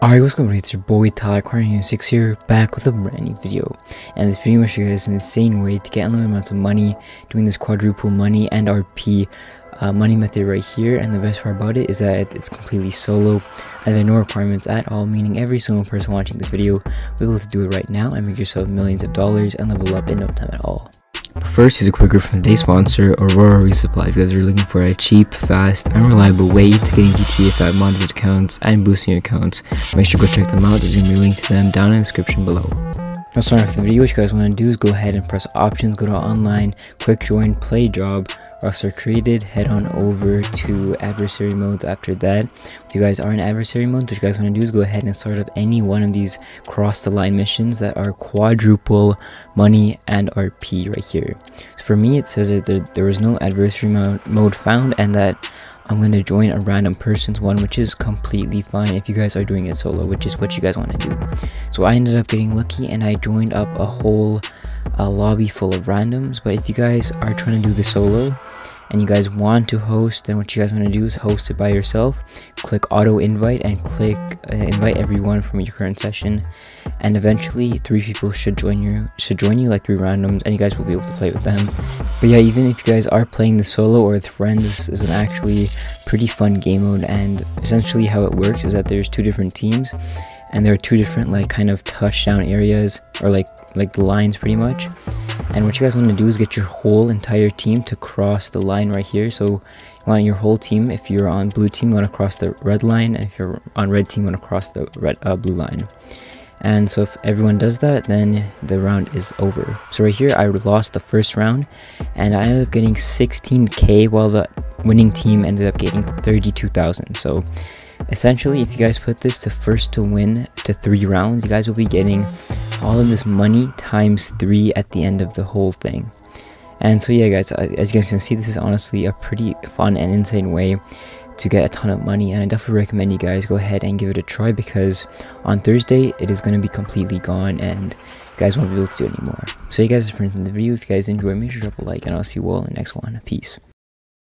Alright, what's going on? It's your boy Tyler Carney 6 here, back with a brand new video. And this video will show you guys an insane way to get unlimited amounts of money doing this quadruple money and RP uh, money method right here. And the best part about it is that it's completely solo and there are no requirements at all, meaning every single person watching this video will be able to do it right now and make yourself millions of dollars and level up in no time at all. First, here's a quick word from today's sponsor, Aurora Resupply. If you guys are looking for a cheap, fast, and reliable way to getting GTA 5 modded accounts and boosting your accounts, make sure to go check them out. There's gonna be a link to them down in the description below. Now starting off the video, what you guys want to do is go ahead and press options, go to online, quick join, play job, Rockstar Created, head on over to adversary modes after that. If you guys are in adversary mode, what you guys want to do is go ahead and start up any one of these cross the line missions that are quadruple money and RP right here. So for me, it says that there, there was no adversary mode, mode found and that I'm to join a random person's one, which is completely fine if you guys are doing it solo, which is what you guys want to do. So I ended up getting lucky and I joined up a whole uh, lobby full of randoms. But if you guys are trying to do the solo, and you guys want to host, then what you guys want to do is host it by yourself. Click auto invite and click uh, invite everyone from your current session, and eventually three people should join you. Should join you like three randoms, and you guys will be able to play with them. But yeah, even if you guys are playing the solo or with friends, this is an actually pretty fun game mode. And essentially, how it works is that there's two different teams, and there are two different like kind of touchdown areas or like like the lines pretty much and what you guys want to do is get your whole entire team to cross the line right here. So you want your whole team if you're on blue team you want to cross the red line. And if you're on red team you want to cross the red uh, blue line. And so if everyone does that then the round is over. So right here i lost the first round and i ended up getting 16k while the winning team ended up getting 32,000 so essentially if you guys put this to first to win to three rounds you guys will be getting all of this money times three at the end of the whole thing. And so yeah guys, as you guys can see, this is honestly a pretty fun and insane way to get a ton of money and I definitely recommend you guys go ahead and give it a try because on Thursday it is going to be completely gone and you guys won't be able to do it anymore. So you guys are in the video. If you guys enjoy, make sure to drop a like and I'll see you all in the next one. Peace.